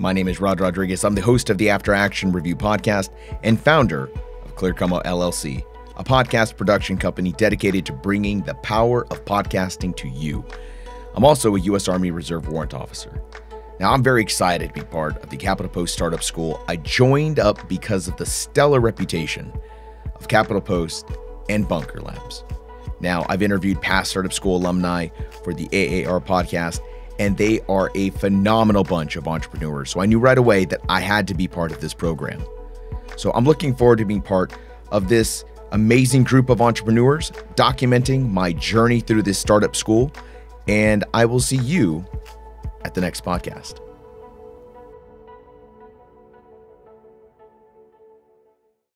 My name is Rod Rodriguez. I'm the host of the After Action Review podcast and founder of Clear Commo LLC, a podcast production company dedicated to bringing the power of podcasting to you. I'm also a U.S. Army Reserve Warrant Officer. Now, I'm very excited to be part of the Capitol Post Startup School. I joined up because of the stellar reputation of Capitol Post and Bunker Labs. Now, I've interviewed past Startup School alumni for the AAR podcast, and they are a phenomenal bunch of entrepreneurs. So I knew right away that I had to be part of this program. So I'm looking forward to being part of this amazing group of entrepreneurs documenting my journey through this startup school. And I will see you at the next podcast.